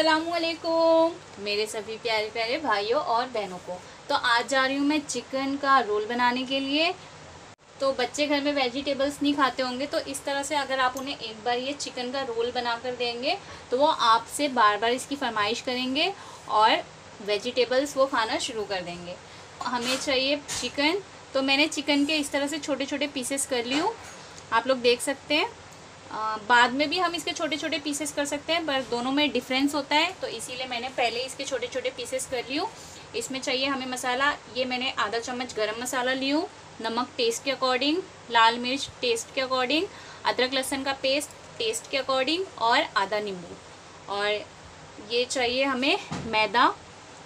असलकुम मेरे सभी प्यारे प्यारे भाइयों और बहनों को। तो आज जा रही हूँ मैं चिकन का रोल बनाने के लिए। तो बच्चे घर में वेजिटेबल्स नहीं खाते होंगे तो इस तरह से अगर आप उन्हें एक बार ये चिकन का रोल बना कर देंगे तो वो आपसे बार बार इसकी फरमाइश करेंगे और वेजिटेबल्स वो खाना शुरू कर देंगे। हमें चाहिए चिकन। तो मैंने चिकन के इस तरह से छोटे छोटे पीसेस कर ली हूँ। आप लोग देख सकते हैं। बाद में भी हम इसके छोटे छोटे पीसेस कर सकते हैं, पर दोनों में डिफरेंस होता है तो इसीलिए मैंने पहले इसके छोटे छोटे पीसेस कर ली हूँ। इसमें चाहिए हमें मसाला, ये मैंने आधा चम्मच गरम मसाला ली हूँ, नमक टेस्ट के अकॉर्डिंग लाल मिर्च टेस्ट के अकॉर्डिंग अदरक लहसुन का पेस्ट टेस्ट के अकॉर्डिंग और आधा नींबू। और ये चाहिए हमें मैदा,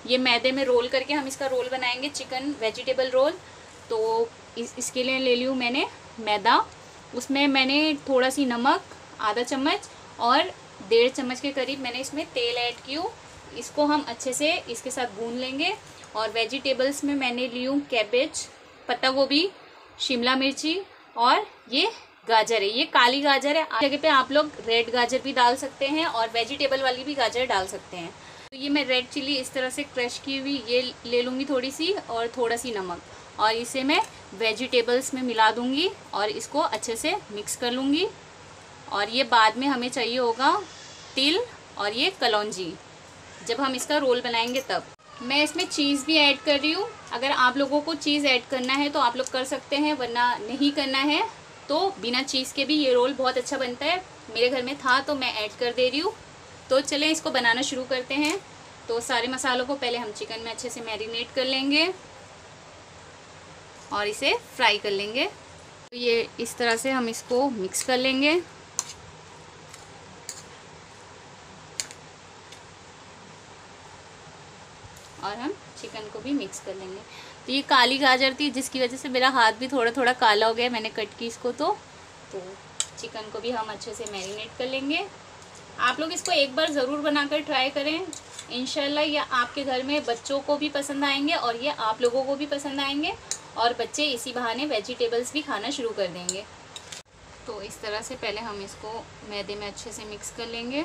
ये मैदे में रोल करके हम इसका रोल बनाएँगे चिकन वेजिटेबल रोल तो इस, इसके लिए ले ली हूँ मैंने मैदा। उसमें मैंने थोड़ा सी नमक, आधा चम्मच और डेढ़ चम्मच के करीब मैंने इसमें तेल ऐड की हूँ इसको हम अच्छे से इसके साथ भून लेंगे और वेजिटेबल्स में मैंने ली हूँ कैबेज, पत्ता गोभी, शिमला मिर्ची और ये गाजर है। ये काली गाजर है। जगह पे आप लोग रेड गाजर भी डाल सकते हैं और वेजिटेबल वाली भी गाजर डाल सकते हैं। तो ये मैं रेड चिली इस तरह से क्रश की हुई, ये ले लूँगी थोड़ी सी और थोड़ा सी नमक। और इसे मैं वेजिटेबल्स में मिला दूँगी और इसको अच्छे से मिक्स कर लूँगी। और ये बाद में हमें चाहिए होगा तिल और ये कलौजी। जब हम इसका रोल बनाएँगे तब। मैं इसमें चीज़ भी ऐड कर रही हूँ। अगर आप लोगों को चीज़ ऐड करना है तो आप लोग कर सकते हैं, वरना नहीं करना है तो बिना चीज़ के भी ये रोल बहुत अच्छा बनता है। मेरे घर में था तो मैं ऐड कर दे रही हूँ। तो चलें, इसको बनाना शुरू करते हैं। तो सारे मसालों को पहले हम चिकन में अच्छे से मैरिनेट कर लेंगे। और इसे फ्राई कर लेंगे। तो ये इस तरह से हम इसको मिक्स कर लेंगे। और हम चिकन को भी मिक्स कर लेंगे। तो ये काली गाजर थी, जिसकी वजह से मेरा हाथ भी थोड़ा थोड़ा काला हो गया मैंने कट की इसको तो। तो चिकन को भी हम अच्छे से मैरिनेट कर लेंगे। आप लोग इसको एक बार ज़रूर बनाकर ट्राई करें। इनशाला ये आपके घर में बच्चों को भी पसंद आएँगे और ये आप लोगों को भी पसंद आएँगे। और बच्चे इसी बहाने वेजिटेबल्स भी खाना शुरू कर देंगे। तो इस तरह से पहले हम इसको मैदे में अच्छे से मिक्स कर लेंगे।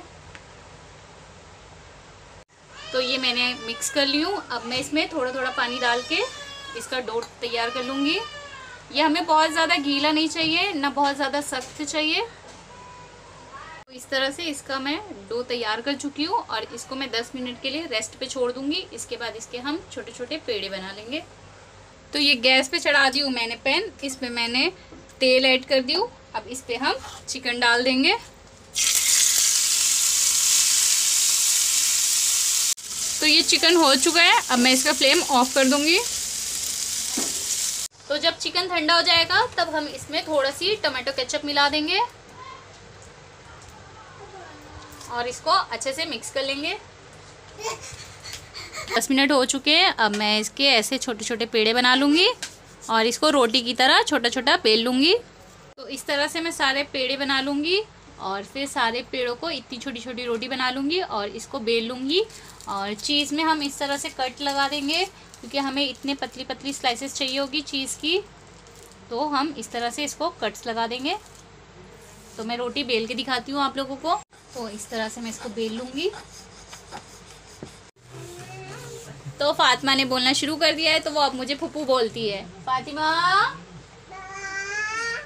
तो ये मैंने मिक्स कर ली हूँ। अब मैं इसमें थोड़ा थोड़ा पानी डाल के इसका डो तैयार कर लूँगी। ये हमें बहुत ज़्यादा गीला नहीं चाहिए, ना बहुत ज़्यादा सख्त चाहिए। तो इस तरह से इसका मैं डो तैयार कर चुकी हूँ और इसको मैं 10 मिनट के लिए रेस्ट पे छोड़ दूँगी। इसके बाद इसके हम छोटे छोटे पेड़े बना लेंगे। तो ये गैस पे चढ़ा दी हूँ मैंने पैन, इस पर मैंने तेल ऐड कर दी हूँ अब इस पर हम चिकन डाल देंगे। तो ये चिकन हो चुका है, अब मैं इसका फ्लेम ऑफ़ कर दूँगी। तो जब चिकन ठंडा हो जाएगा, तब हम इसमें थोड़ा सी टमाटो केचप मिला देंगे। और इसको अच्छे से मिक्स कर लेंगे। दस मिनट हो चुके हैं। अब मैं इसके ऐसे छोटे छोटे पेड़े बना लूँगी और इसको रोटी की तरह छोटा छोटा बेल लूँगी। तो इस तरह से मैं सारे पेड़े बना लूँगी और फिर सारे पेड़ों को इतनी छोटी छोटी रोटी बना लूँगी और इसको बेल लूँगी। और चीज़ में हम इस तरह से कट लगा देंगे क्योंकि हमें इतने पतली पतली स्लाइसेस चाहिए होगी चीज़ की। तो हम इस तरह से इसको कट्स लगा देंगे। तो मैं रोटी बेल के दिखाती हूँ आप लोगों को। तो इस तरह से मैं इसको बेल लूँगी। तो फातिमा ने बोलना शुरू कर दिया है तो वो अब मुझे फुप्पू बोलती है। फातिमा?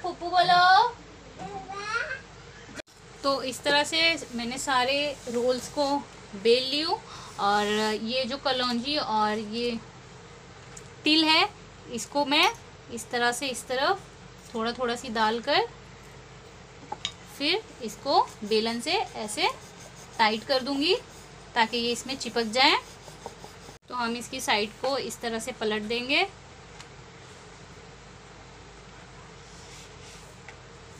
फुप्पू बोलो। तो इस तरह से मैंने सारे रोल्स को बेल ली और ये जो कलौजी और ये तिल है, इसको मैं इस तरह से इस तरफ़ थोड़ा थोड़ा सी डालकर फिर इसको बेलन से ऐसे टाइट कर दूँगी, ताकि ये इसमें चिपक जाए। तो हम इसकी साइड को इस तरह से पलट देंगे।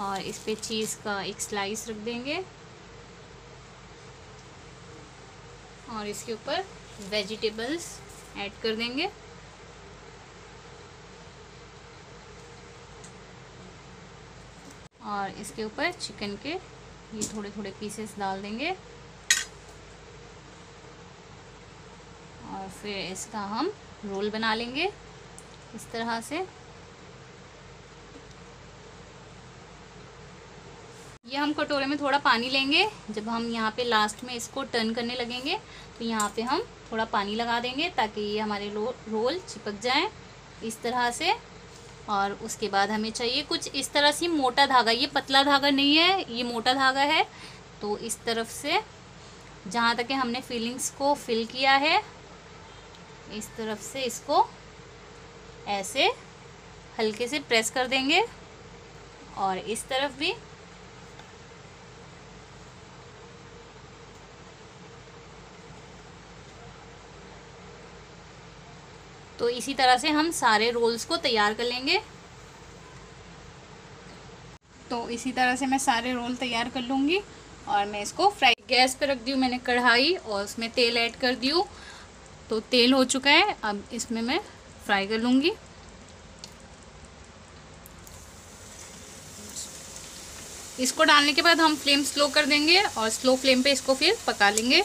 और इस पे चीज़ का एक स्लाइस रख देंगे। और इसके ऊपर वेजिटेबल्स ऐड कर देंगे। और इसके ऊपर चिकन के ये थोड़े थोड़े पीसेस डाल देंगे और फिर इसका हम रोल बना लेंगे। इस तरह से। ये हम कटोरे में थोड़ा पानी लेंगे। जब हम यहाँ पे लास्ट में इसको टर्न करने लगेंगे तो यहाँ पे हम थोड़ा पानी लगा देंगे ताकि ये हमारे रोल चिपक जाए इस तरह से। और उसके बाद हमें चाहिए कुछ इस तरह से मोटा धागा। ये पतला धागा नहीं है, ये मोटा धागा है। तो इस तरफ़ से जहाँ तक हमने फीलिंग्स को फिल किया है इस तरफ़ से इसको ऐसे हल्के से प्रेस कर देंगे और इस तरफ़ भी तो इसी तरह से हम सारे रोल्स को तैयार कर लेंगे। तो इसी तरह से मैं सारे रोल तैयार कर लूँगी और मैं इसको फ्राई गैस पे रख दी मैंने कढ़ाई और उसमें तेल ऐड कर दी तो तेल हो चुका है। अब इसमें मैं फ्राई कर लूँगी। इसको डालने के बाद हम फ्लेम स्लो कर देंगे और स्लो फ्लेम पे इसको फिर पका लेंगे।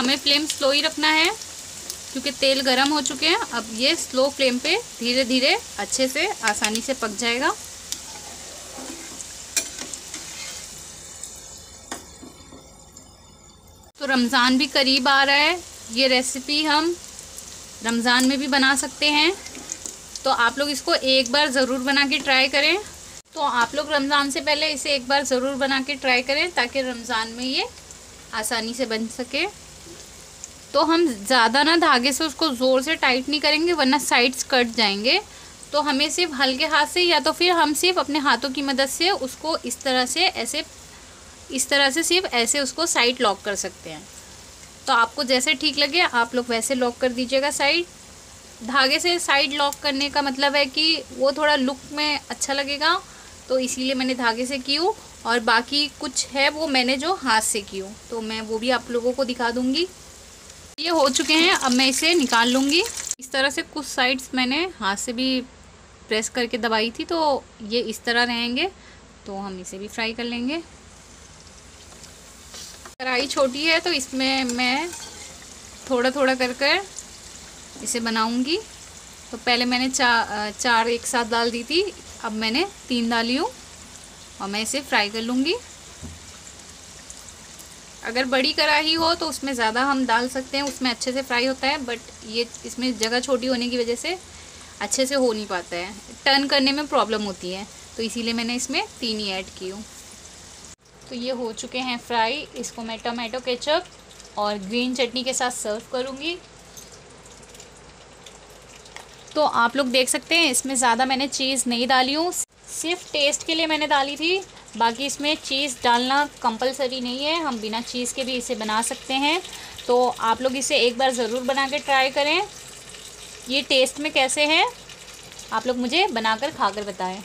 हमें फ्लेम स्लो ही रखना है, क्योंकि तेल गर्म हो चुके हैं। अब ये स्लो फ्लेम पे धीरे धीरे अच्छे से आसानी से पक जाएगा। तो रमज़ान भी करीब आ रहा है। ये रेसिपी हम रमज़ान में भी बना सकते हैं। तो आप लोग इसको एक बार ज़रूर बना के ट्राई करें। तो आप लोग रमज़ान से पहले इसे एक बार ज़रूर बना के ट्राई करें, ताकि रमज़ान में ये आसानी से बन सके। तो हम ज़्यादा ना धागे से उसको ज़ोर से टाइट नहीं करेंगे, वरना साइड्स कट जाएँगे। तो हमें सिर्फ़ हल्के हाथ से या तो फिर हम सिर्फ़ अपने हाथों की मदद से उसको इस तरह से ऐसे, इस तरह से सिर्फ़ ऐसे उसको साइड लॉक कर सकते हैं। तो आपको जैसे ठीक लगे, आप लोग वैसे लॉक कर दीजिएगा साइड धागे से साइड लॉक करने का मतलब है कि वो थोड़ा लुक में अच्छा लगेगा तो इसीलिए मैंने धागे से की हूँ। और बाकी कुछ है वो मैंने जो हाथ से की हूँ। तो मैं वो भी आप लोगों को दिखा दूँगी। ये हो चुके हैं अब मैं इसे निकाल लूँगी। इस तरह से कुछ साइड्स मैंने हाथ से भी प्रेस करके दबाई थी तो ये इस तरह रहेंगे तो हम इसे भी फ्राई कर लेंगे। कढ़ाई छोटी है तो इसमें मैं थोड़ा थोड़ा कर कर इसे बनाऊँगी। तो पहले मैंने चा, चार एक साथ डाल दी थी अब मैंने तीन डाली हूँ और मैं इसे फ्राई कर लूँगी। अगर बड़ी कढ़ाई हो तो उसमें ज़्यादा हम डाल सकते हैं, उसमें अच्छे से फ्राई होता है बट ये इसमें जगह छोटी होने की वजह से अच्छे से हो नहीं पाता है। टर्न करने में प्रॉब्लम होती है तो इसीलिए मैंने इसमें तीन ही ऐड की हूँ। तो ये हो चुके हैं फ्राई इसको मैं टमाटो केचप और ग्रीन चटनी के साथ सर्व करूँगी। तो आप लोग देख सकते हैं, इसमें ज़्यादा मैंने चीज़ नहीं डाली हूँ। सिर्फ़ टेस्ट के लिए मैंने डाली थी। बाकी इसमें चीज़ डालना कंपलसरी नहीं है। हम बिना चीज़ के भी इसे बना सकते हैं। तो आप लोग इसे एक बार ज़रूर बना के ट्राई करें। ये टेस्ट में कैसे है? आप लोग मुझे बनाकर खाकर बताएँ।